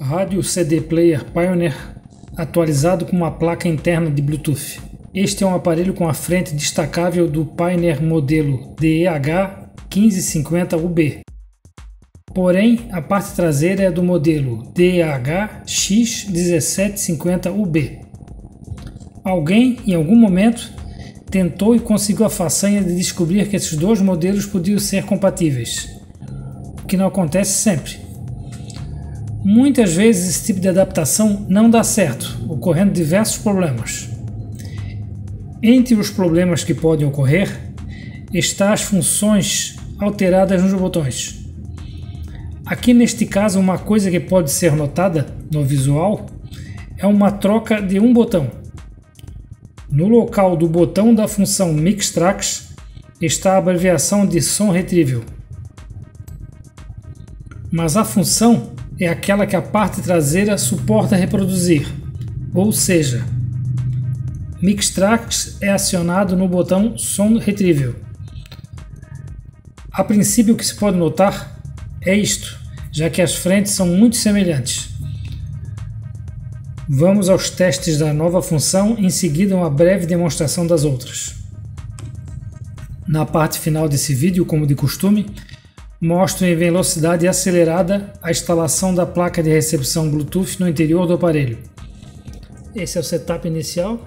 Rádio CD Player Pioneer atualizado com uma placa interna de Bluetooth. Este é um aparelho com a frente destacável do Pioneer modelo DEH1550UB. Porém, a parte traseira é do modelo DEH-X1750UB. Alguém, em algum momento, tentou e conseguiu a façanha de descobrir que esses dois modelos podiam ser compatíveis, o que não acontece sempre. Muitas vezes esse tipo de adaptação não dá certo, ocorrendo diversos problemas. Entre os problemas que podem ocorrer está as funções alteradas nos botões. Aqui neste caso, uma coisa que pode ser notada no visual é uma troca de um botão. No local do botão da função Mix Tracks está a abreviação de som retrieval. Mas a função é aquela que a parte traseira suporta reproduzir, ou seja, Mix Tracks é acionado no botão Som Retrieval. A princípio o que se pode notar é isto, já que as frentes são muito semelhantes. Vamos aos testes da nova função, em seguida uma breve demonstração das outras. Na parte final desse vídeo, como de costume, mostro em velocidade acelerada a instalação da placa de recepção Bluetooth no interior do aparelho. Esse é o setup inicial.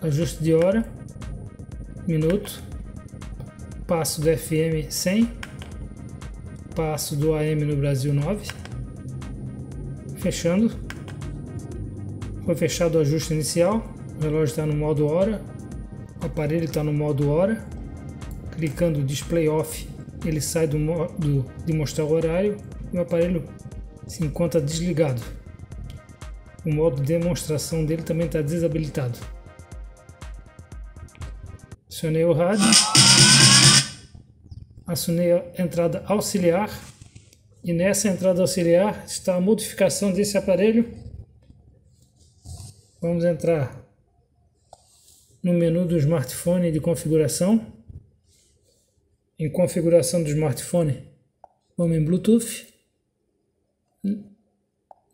Ajuste de hora, minuto, passo do FM 100, passo do AM no Brasil 9, fechando, foi fechado o ajuste inicial, o relógio está no modo hora, o aparelho está no modo hora, clicando display off ele sai do modo de mostrar o horário e o aparelho se encontra desligado. O modo de demonstração dele também está desabilitado. Acionei o rádio, acionei a entrada auxiliar e nessa entrada auxiliar está a modificação desse aparelho. Vamos entrar no menu do smartphone de configuração em configuração do smartphone, vamos em Bluetooth,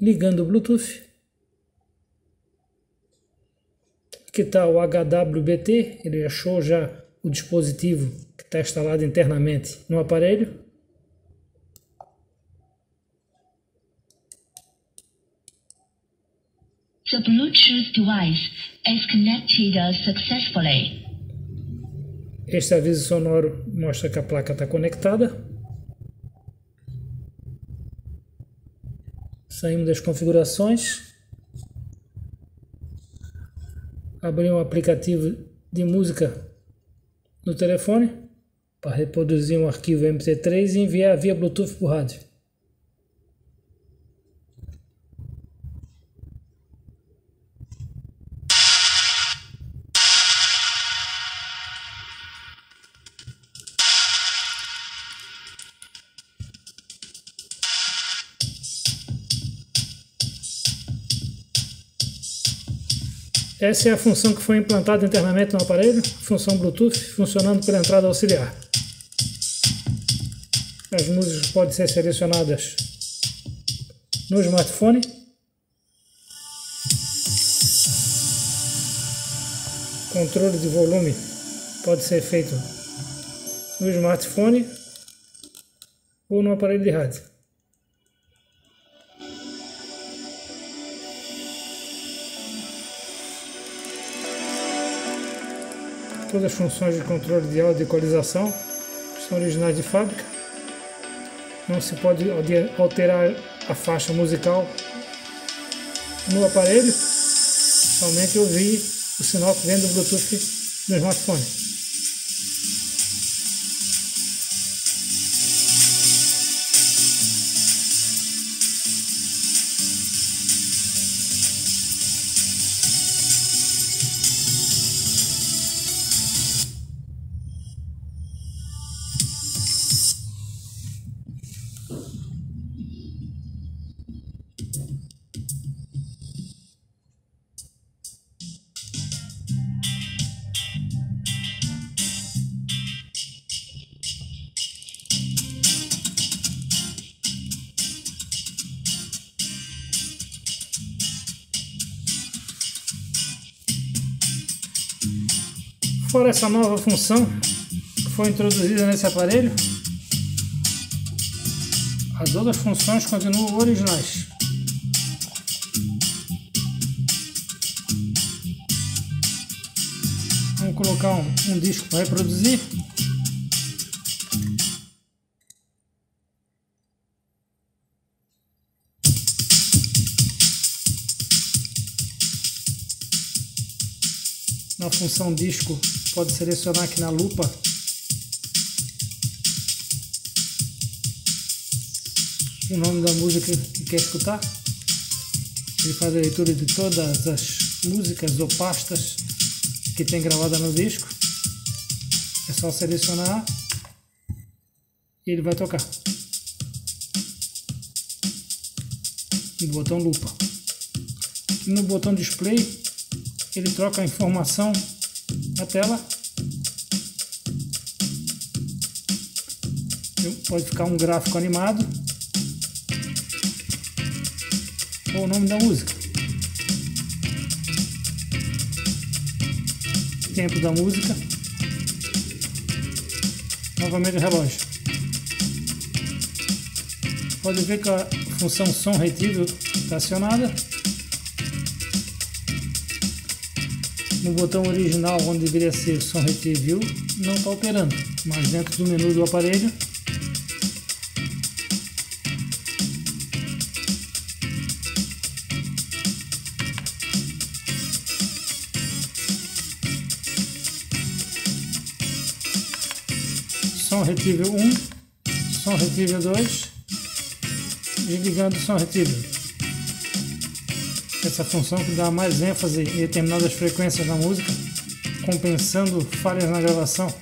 ligando o Bluetooth, que está o HWBT, ele achou já o dispositivo que está instalado internamente no aparelho. The Bluetooth device is connected successfully. Este aviso sonoro mostra que a placa está conectada. Saímos das configurações. Abrir um aplicativo de música no telefone para reproduzir um arquivo MP3 e enviar via Bluetooth por rádio. Essa é a função que foi implantada internamente no aparelho, função Bluetooth, funcionando pela entrada auxiliar. As músicas podem ser selecionadas no smartphone. Controle de volume pode ser feito no smartphone ou no aparelho de rádio. Todas as funções de controle de áudio e equalização são originais de fábrica. Não se pode alterar a faixa musical no aparelho, somente ouvir o sinal que vem do Bluetooth no smartphone. Essa nova função que foi introduzida nesse aparelho, as outras funções continuam originais. Vamos colocar um, um disco para reproduzir. Na função disco, pode selecionar aqui na lupa o nome da música que quer escutar. Ele faz a leitura de todas as músicas ou pastas que tem gravada no disco. É só selecionar e ele vai tocar. No botão lupa. No botão display ele troca a informação na tela. Pode ficar um gráfico animado ou o nome da música. Tempo da música. Novamente o relógio. Pode ver que a função som retrieval está acionada. No botão original, onde deveria ser som retrieval, não está operando, mas dentro do menu do aparelho som retrieval 1, som retrieval 2, desligando o som retrieval. Essa função que dá mais ênfase em determinadas frequências na música, compensando falhas na gravação.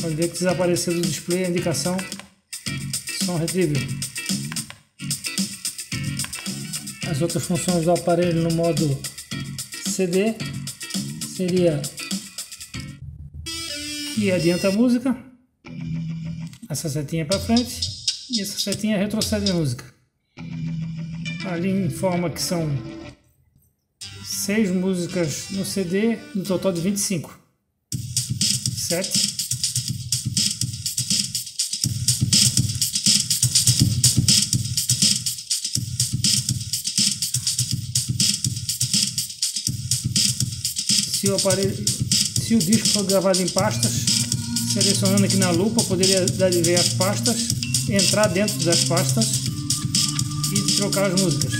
Pode ver que desapareceu do display a indicação som retrieval. As outras funções do aparelho no modo CD seria que adianta a música, essa setinha para frente e essa setinha retrocede a música. Ali informa que são seis músicas no CD, no total de 25. Sete. se o aparelho, se o disco for gravado em pastas, selecionando aqui na lupa, poderia ver as pastas, entrar dentro das pastas e trocar as músicas.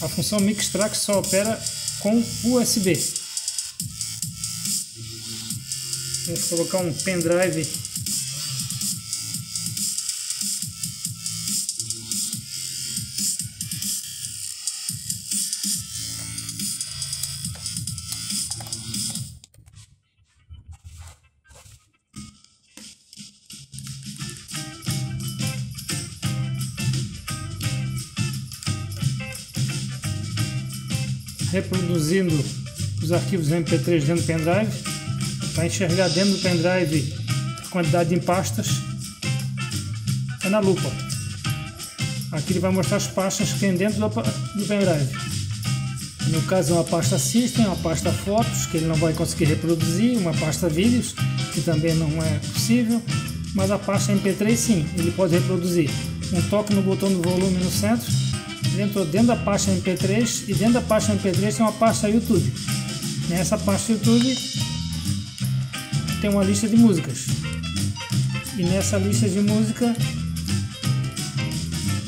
A função Mix Track só opera com USB. Vamos colocar um pendrive os arquivos MP3 dentro do pendrive, para enxergar dentro do pendrive a quantidade de pastas, é na lupa. Aqui ele vai mostrar as pastas que tem dentro do, pendrive. No caso, uma pasta System, uma pasta Fotos, que ele não vai conseguir reproduzir, uma pasta Vídeos, que também não é possível, mas a pasta MP3 sim, ele pode reproduzir. Um toque no botão do volume no centro entrou dentro da pasta MP3 e dentro da pasta MP3 tem uma pasta YouTube. Nessa pasta YouTube tem uma lista de músicas. E nessa lista de música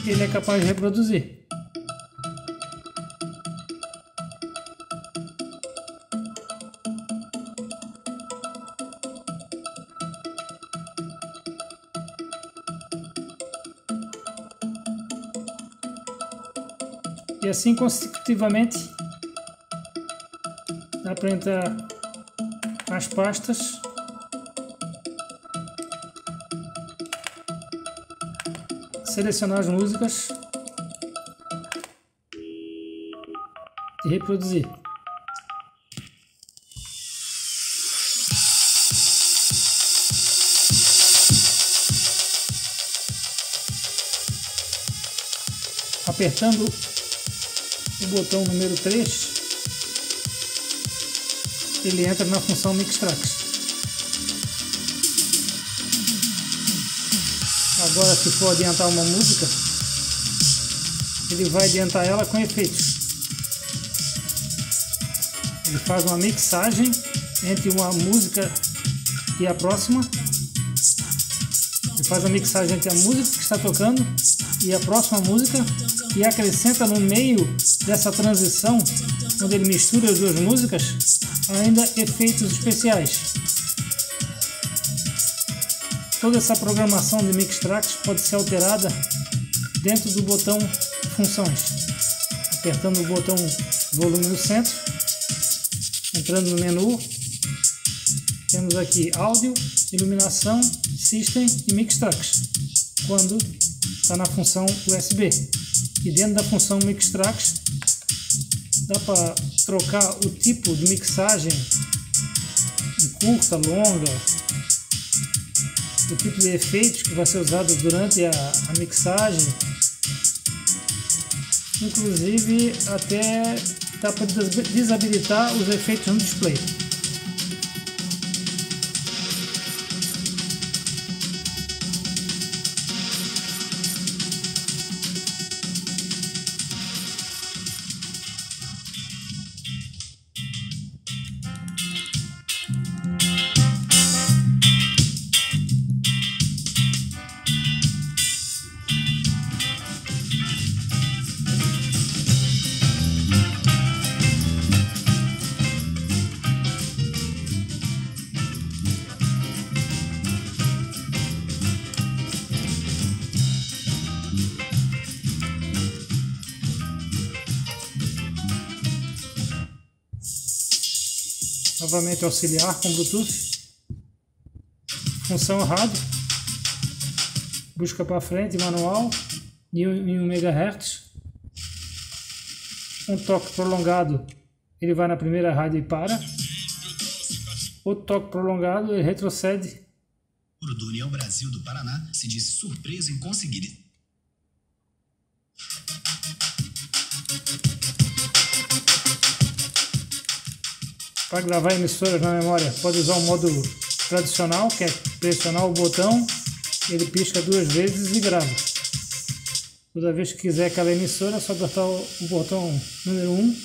ele é capaz de reproduzir. E assim consecutivamente dá para entrar as pastas. Selecionar as músicas e reproduzir. Apertando o botão número 3 ele entra na função Mix Tracks. Agora se for adiantar uma música, ele vai adiantar ela com efeitos. Ele faz uma mixagem entre uma música e a próxima. Ele faz a mixagem entre a música que está tocando e a próxima música e acrescenta no meio dessa transição, onde ele mistura as duas músicas, ainda efeitos especiais. Toda essa programação de Mix Tracks pode ser alterada dentro do botão Funções, apertando o botão Volume no centro, entrando no menu, temos aqui Áudio, Iluminação, System e Mix Tracks, quando está na função USB. E dentro da função Mix Tracks dá para trocar o tipo de mixagem em curta, longa, o tipo de efeitos que vai ser usado durante a, a mixagem. Inclusive até dá para desabilitar os efeitos no display. Auxiliar com Bluetooth, função rádio, busca para frente manual em 1 MHz, um toque prolongado ele vai na primeira rádio e para, outro toque prolongado ele retrocede. O União Brasil do Paraná se disse surpreso em conseguir Para gravar emissoras na memória, pode usar o modo tradicional, que é pressionar o botão, ele pisca duas vezes e grava. Toda vez que quiser aquela emissora, é só apertar o botão número 1,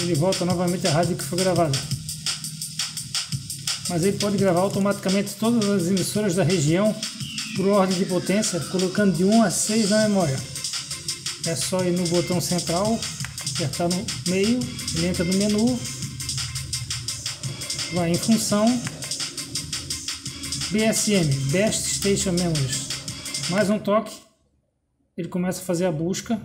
ele volta novamente à rádio que foi gravada. Mas ele pode gravar automaticamente todas as emissoras da região por ordem de potência, colocando de 1 a 6 na memória. É só ir no botão central apertar no meio, ele entra no menu, vai em função, BSM, Best Station Memories, mais um toque, ele começa a fazer a busca,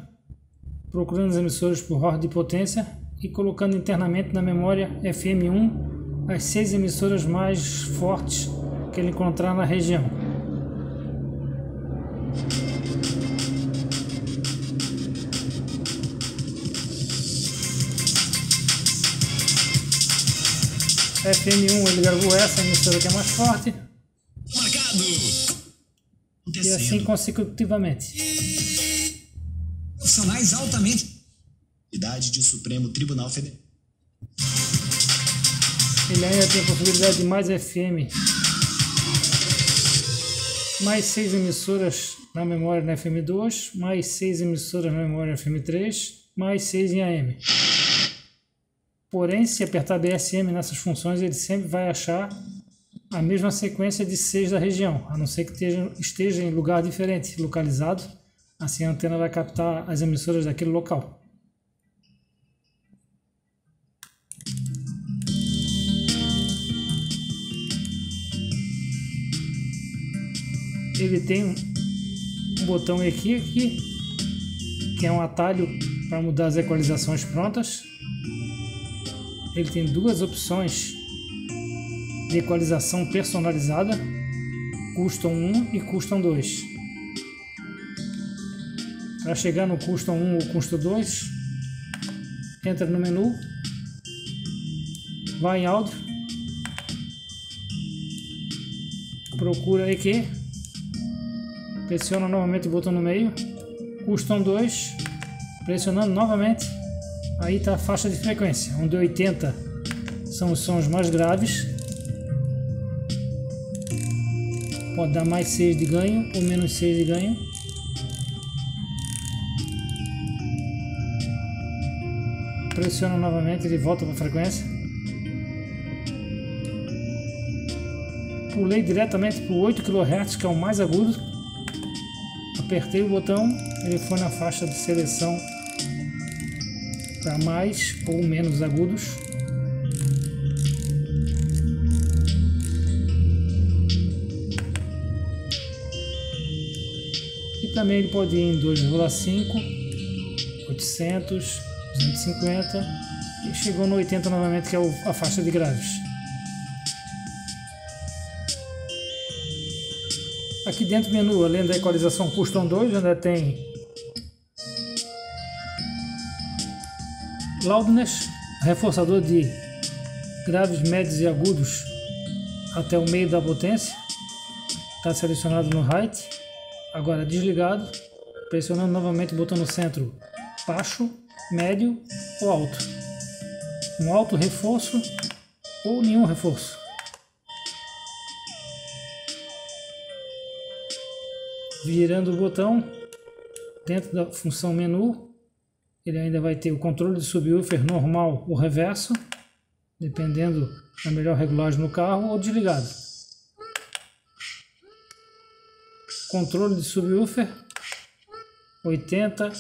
procurando as emissoras por ordem de potência e colocando internamente na memória FM1 as seis emissoras mais fortes que ele encontrar na região. FM1 ele gravou essa emissora que é mais forte. Marcado! E assim consecutivamente. Profissionais altamente. Idade de Supremo Tribunal Federal. Ele ainda tem a possibilidade de mais FM. Mais seis emissoras na memória na FM2, mais seis emissoras na memória FM3, mais seis em AM. Porém, se apertar BSM nessas funções, ele sempre vai achar a mesma sequência de 6 da região, a não ser que esteja, esteja em lugar diferente, localizado. Assim a antena vai captar as emissoras daquele local. Ele tem um botão aqui, aqui que é um atalho para mudar as equalizações prontas ele tem duas opções de equalização personalizada, Custom 1 e Custom 2. Para chegar no Custom 1 ou Custom 2, entra no menu, vai em áudio, procura EQ, pressiona novamente o botão no meio Custom 2, pressionando novamente, aí está a faixa de frequência, onde 80 são os sons mais graves, pode dar mais 6 de ganho ou menos 6 de ganho. Pressiona novamente, ele volta para a frequência. Pulei diretamente para o 8 kHz, que é o mais agudo. Apertei o botão, ele foi na faixa de seleção para mais ou menos agudos. E também ele pode ir em 2,5, 800, 250 e chegou no 80 novamente, que é a faixa de graves. Aqui dentro do menu, além da equalização Custom 2, ainda tem Loudness, reforçador de graves, médios e agudos até o meio da potência. Está selecionado no Height. Agora desligado. Pressionando novamente o botão no centro baixo, médio ou alto. Um alto reforço ou nenhum reforço. Virando o botão dentro da função menu, ele ainda vai ter o controle de subwoofer normal ou reverso, dependendo da melhor regulagem no carro, ou desligado. Controle de subwoofer 80,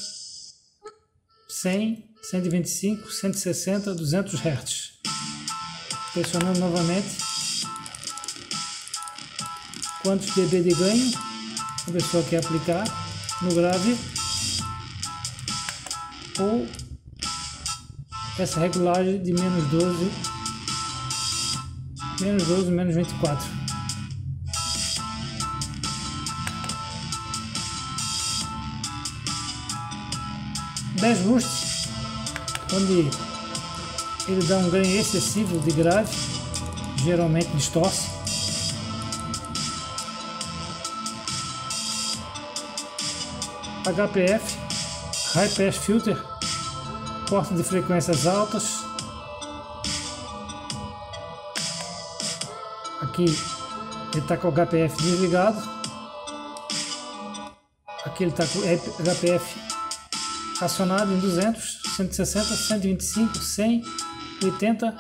100, 125, 160, 200 Hz. Pressionando novamente. Quantos dB de ganho a pessoa quer aplicar no grave ou essa regulagem de menos 12, menos 12, menos 24. Dez boost, onde ele dá um ganho excessivo de grave, geralmente distorce. HPF High Pass Filter, porta de frequências altas. Aqui ele está com o HPF desligado. Aqui ele está com o HPF acionado em 200, 160, 125, 100, 80,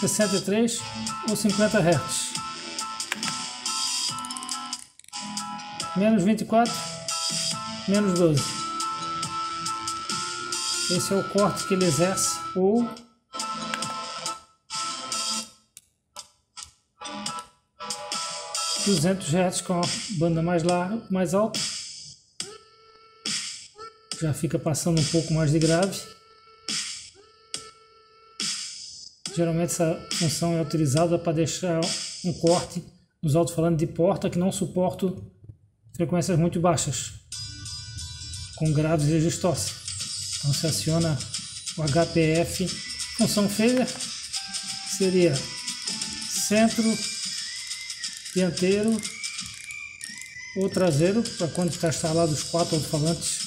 63 ou 50 Hz. Menos 24, menos 12. Esse é o corte que ele exerce ou duzentos Hz com a banda mais larga, mais alta. Já fica passando um pouco mais de grave. Geralmente essa função é utilizada para deixar um corte nos alto-falantes de porta que não suportam frequências muito baixas, com graves e distorce. Então se aciona o HPF, função failure. Seria centro, dianteiro ou traseiro, para quando está instalado os quatro alto-falantes,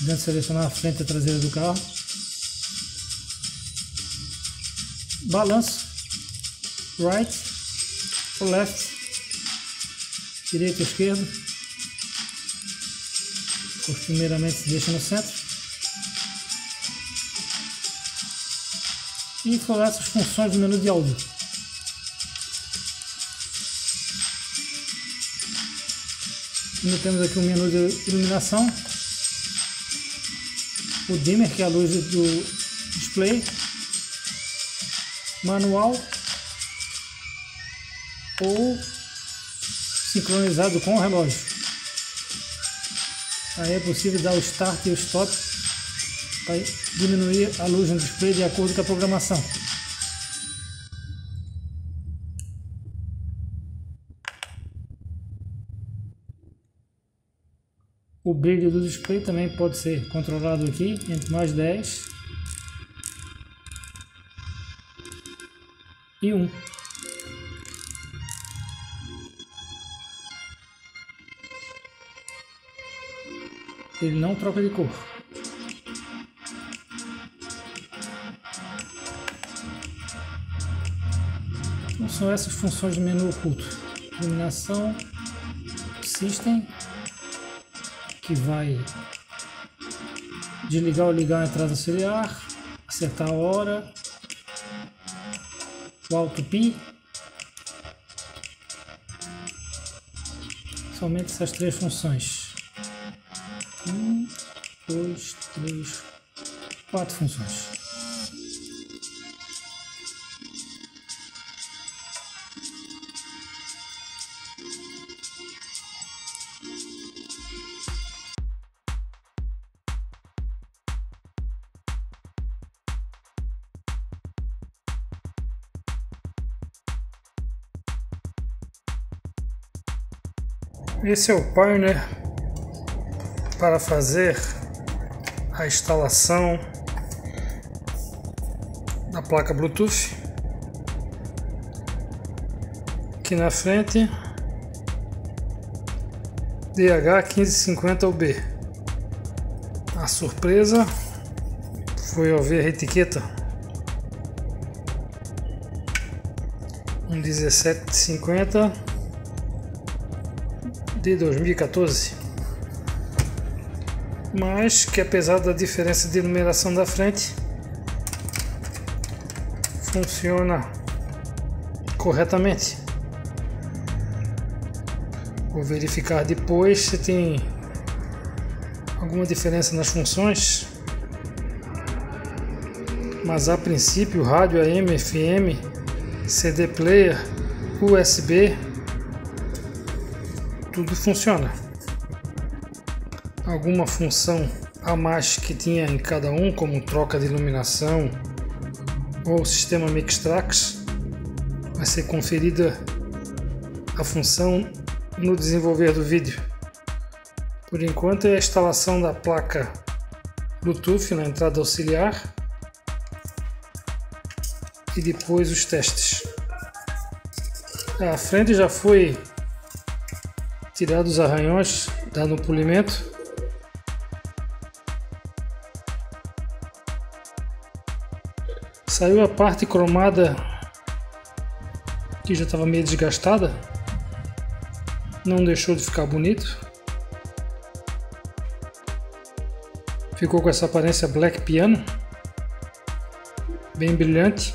dentro selecionar a frente e a traseira do carro. Balanço, right ou left, direito ou esquerdo costumeiramente se deixa no centro. E foram essas funções do menu de áudio. Ainda temos aqui o menu de iluminação, o dimmer que é a luz do display, manual ou sincronizado com o relógio. Aí é possível dar o start e o stop para diminuir a luz no display de acordo com a programação. O brilho do display também pode ser controlado aqui entre mais 10 e 1. Ele não troca de cor. Então são essas funções do menu oculto. Iluminação, System, que vai desligar ou ligar a entrada auxiliar, acertar a hora, o Auto Pi. Somente essas três funções. Um, dois, três, quatro funções. Esse é o Pioneer para fazer a instalação da placa Bluetooth. Aqui na frente DH1550UB. A surpresa foi ao ver a etiqueta um 1750 de 2014, mas que apesar da diferença de numeração da frente, funciona corretamente. Vou verificar depois se tem alguma diferença nas funções, mas a princípio rádio AM, FM, CD player, USB tudo funciona. Alguma função a mais que tinha em cada um, como troca de iluminação ou sistema Mixtrax, vai ser conferida a função no desenvolver do vídeo. Por enquanto é a instalação da placa Bluetooth na entrada auxiliar e depois os testes. A frente já foi tirar dos arranhões, dar no polimento. Saiu a parte cromada que já estava meio desgastada. Não deixou de ficar bonito. Ficou com essa aparência black piano. Bem brilhante.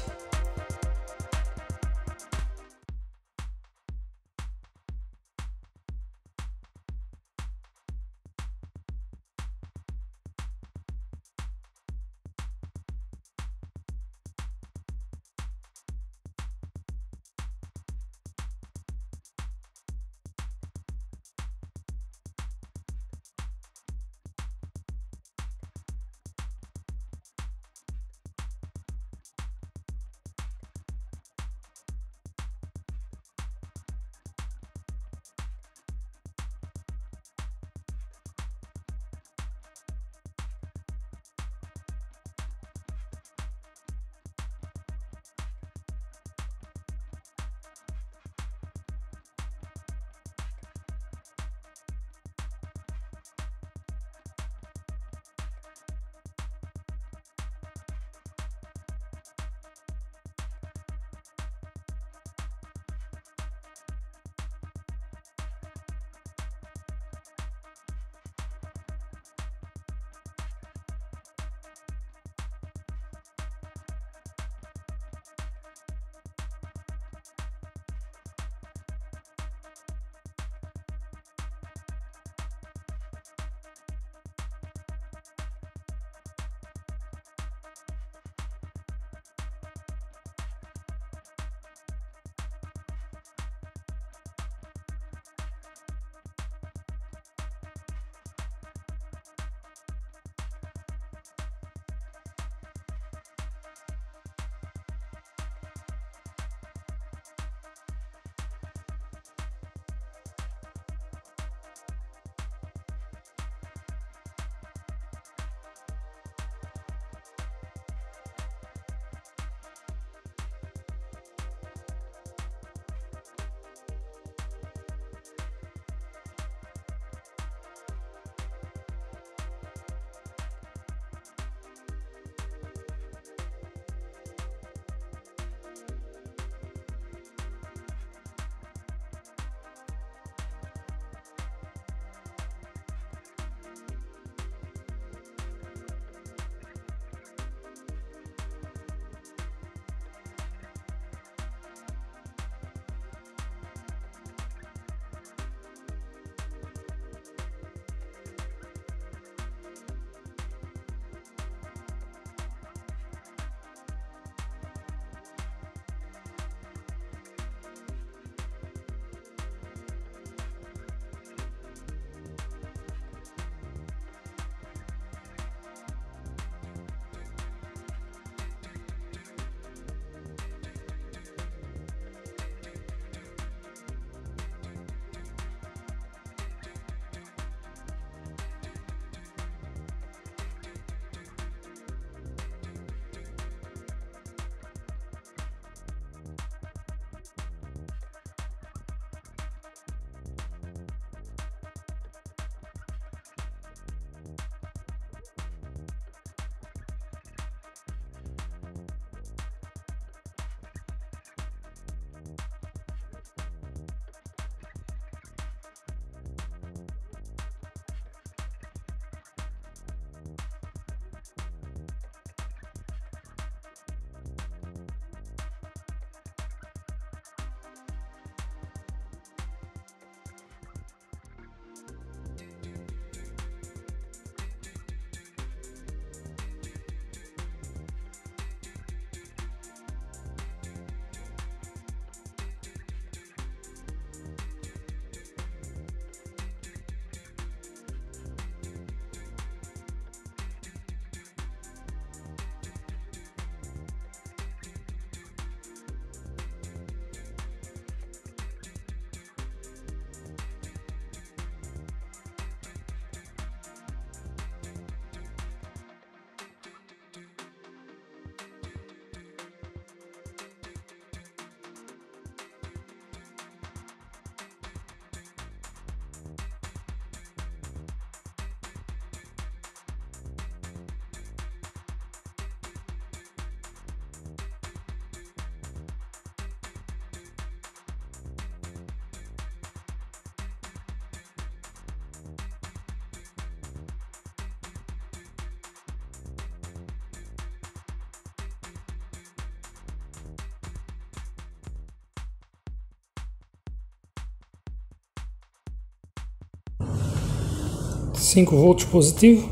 5 volts positivo,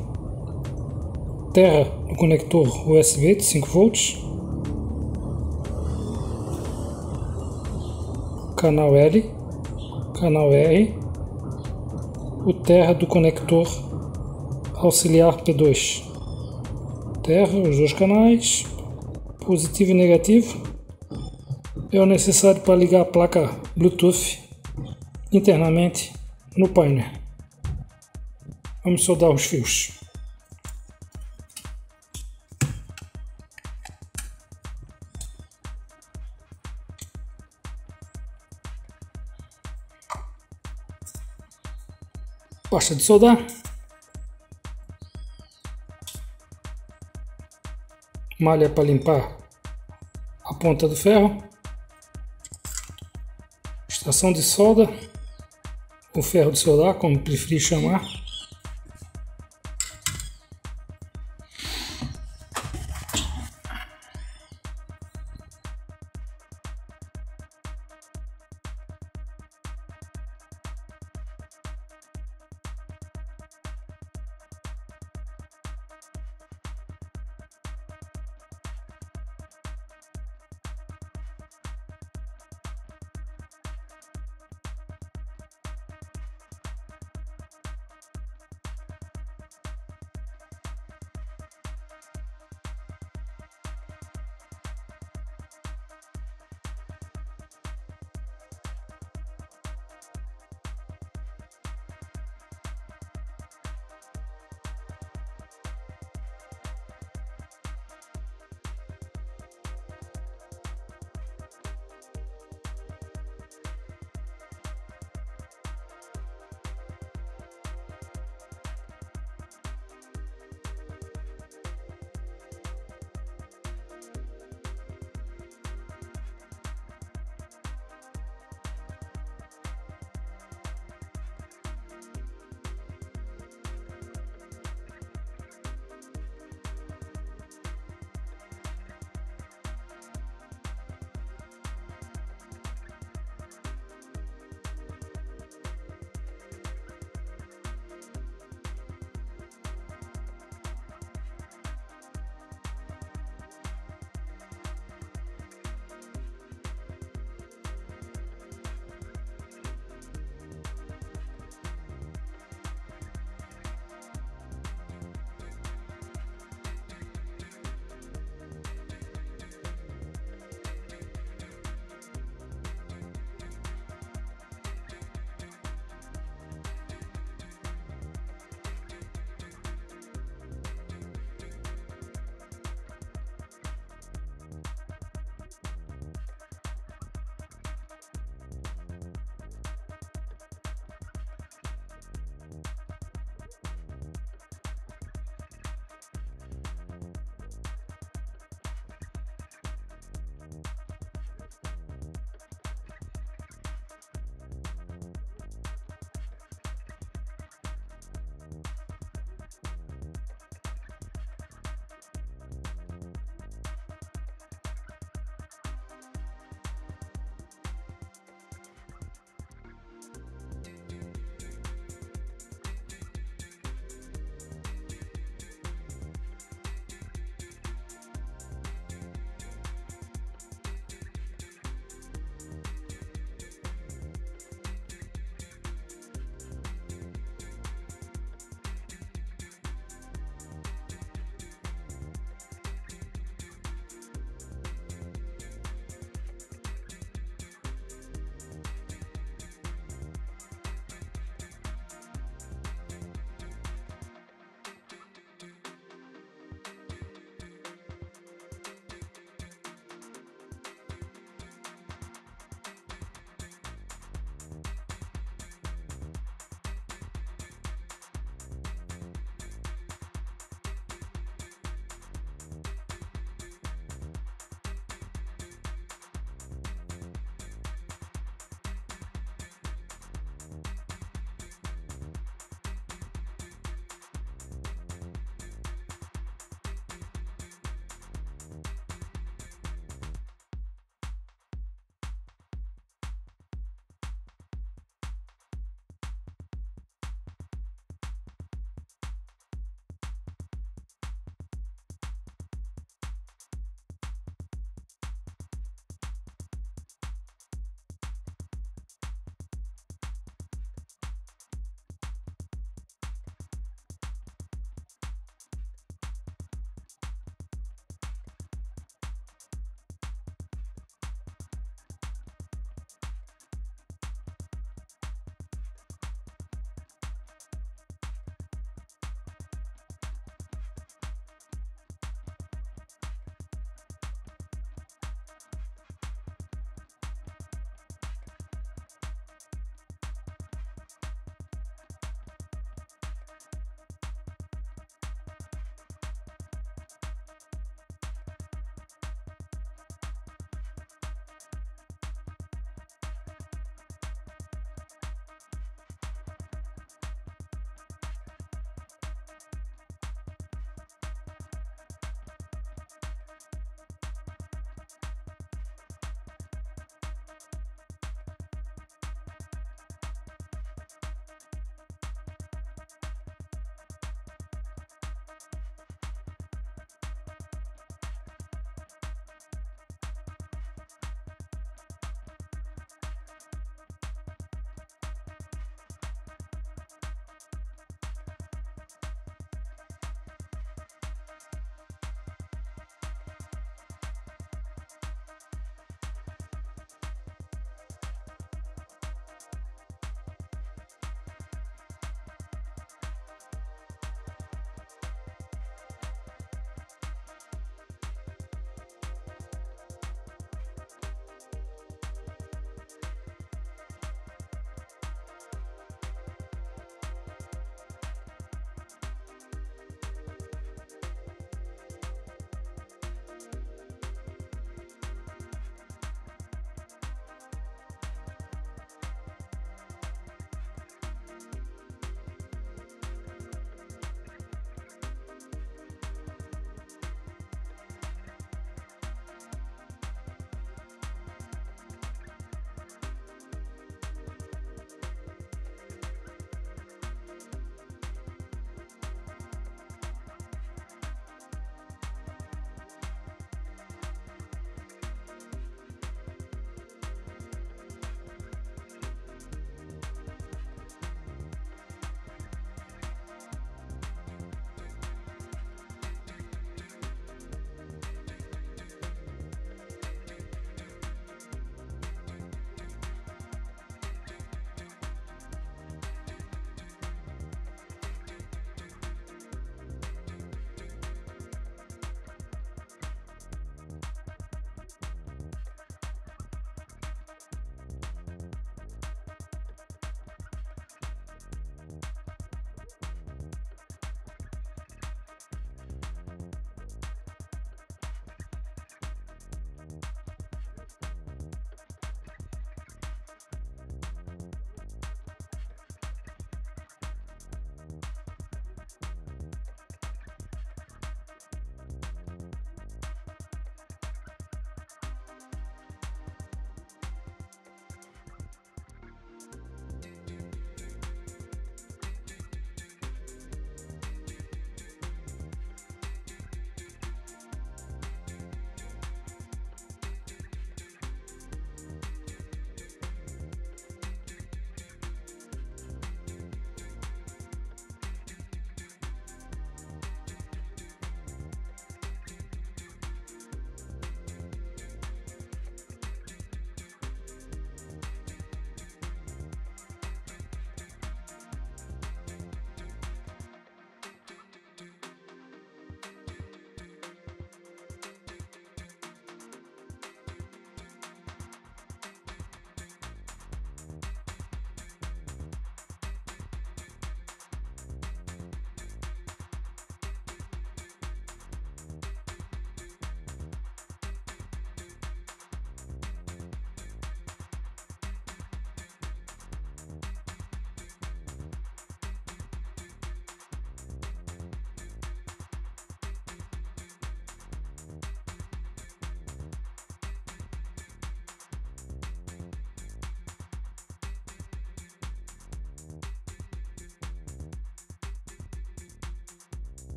terra no conector USB de 5 volts, canal L, canal R, o terra do conector auxiliar P2. Terra, os dois canais, positivo e negativo. É o necessário para ligar a placa Bluetooth internamente no painel. Vamos soldar os fios. Pasta de soldar. Malha para limpar a ponta do ferro. Estação de solda. O ferro de soldar, como preferir chamar.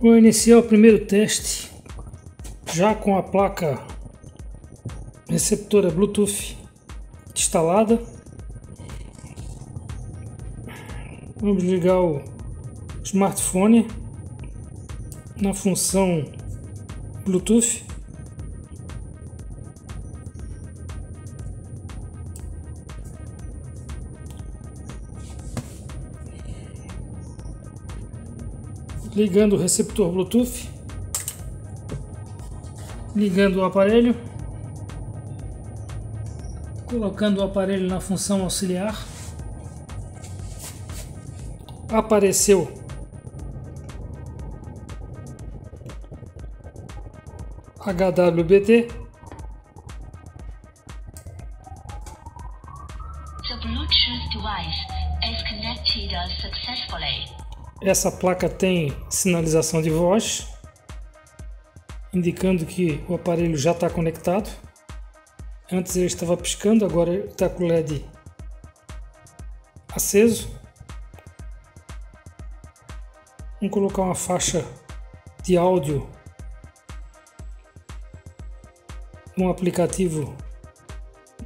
Vou iniciar o primeiro teste já com a placa receptora Bluetooth instalada. Vamos ligar o smartphone na função Bluetooth. Ligando o receptor Bluetooth, ligando o aparelho, colocando o aparelho na função auxiliar. Apareceu HWBT. Essa placa tem sinalização de voz, indicando que o aparelho já está conectado. Antes ele estava piscando, agora está com o LED aceso. Vamos colocar uma faixa de áudio no aplicativo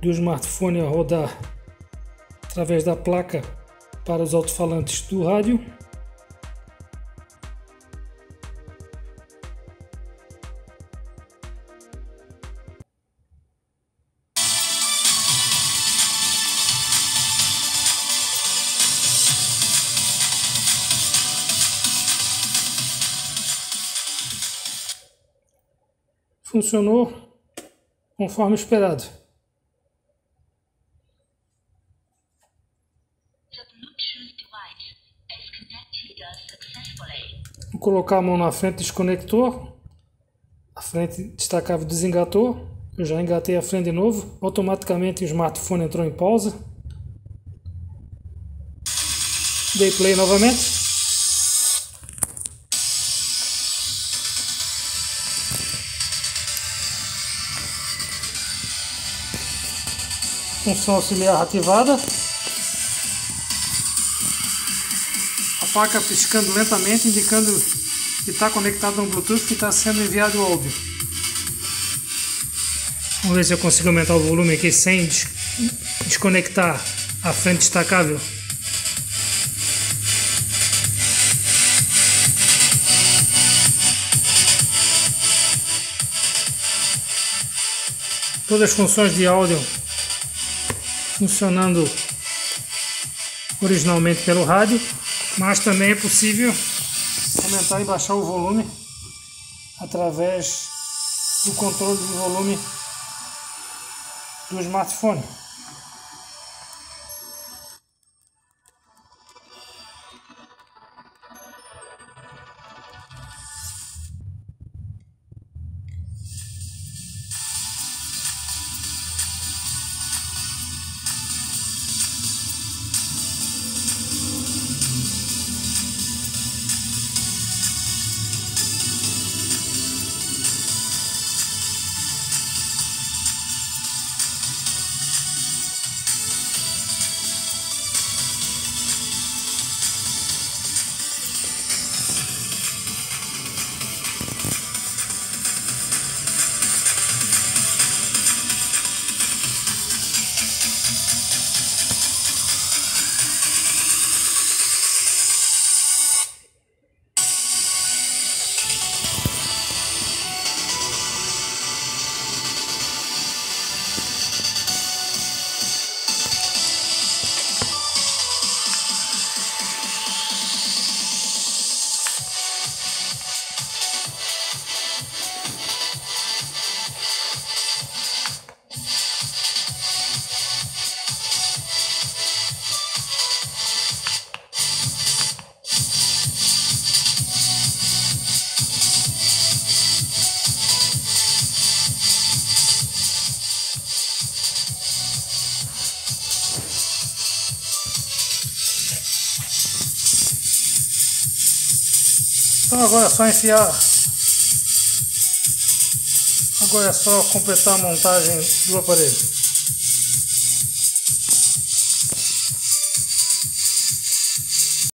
do smartphone a rodar através da placa para os alto-falantes do rádio. Funcionou conforme esperado. Vou colocar a mão na frente do desconector, a frente destacável desengatou. Eu já engatei a frente de novo. Automaticamente o smartphone entrou em pausa. Dei play novamente. Função auxiliar ativada. A placa piscando lentamente, indicando que está conectado no Bluetooth que está sendo enviado o áudio. Vamos ver se eu consigo aumentar o volume aqui sem des desconectar a frente destacável. Todas as funções de áudio funcionando originalmente pelo rádio, mas também é possível aumentar e baixar o volume através do controle de volume do smartphone. Agora é só enfiar. Agora é só completar a montagem do aparelho.